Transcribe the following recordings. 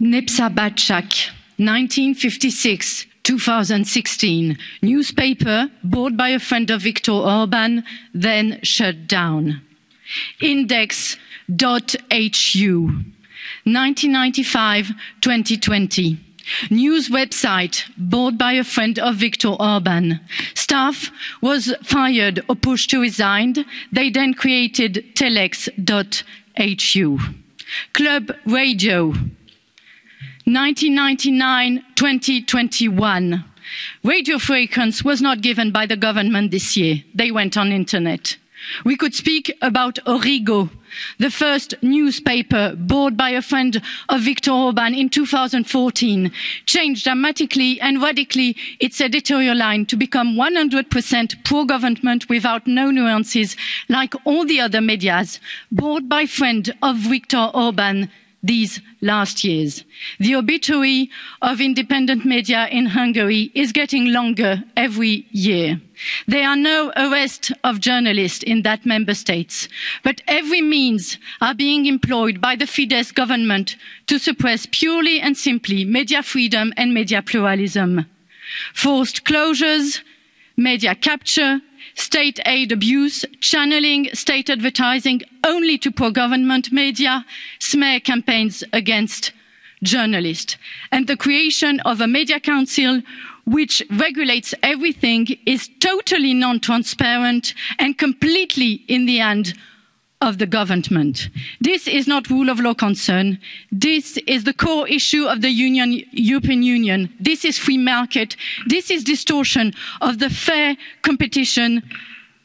Népszabadság, 1956 2016, newspaper bought by a friend of Viktor Orban, then shut down. Index.hu, 1995 2020, news website bought by a friend of Viktor Orban. Staff was fired or pushed to resign. They then created telex.hu. Club Radio, 1999 2021 radio frequency was not given by the government this year they went on internet. we could speak about origo the first newspaper bought by a friend of viktor orban in 2014 changed dramatically and radically its editorial line to become 100% pro government without no nuances like all the other media bought by friend of viktor orban these last years. The obituary of independent media in Hungary is getting longer every year. There are no arrests of journalists in that member state, but every means are being employed by the Fidesz government to suppress purely and simply media freedom and media pluralism. Forced closures, media capture, state aid abuse channelling state advertising only to pro government media smear campaigns against journalists. And the creation of a media council which regulates everything is totally non transparent and completely in the hands of the government. this is not rule of law concern this is the core issue of the union, european union this is free market this is distortion of the fair competition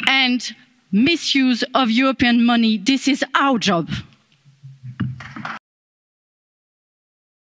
and misuse of european money. this is our job.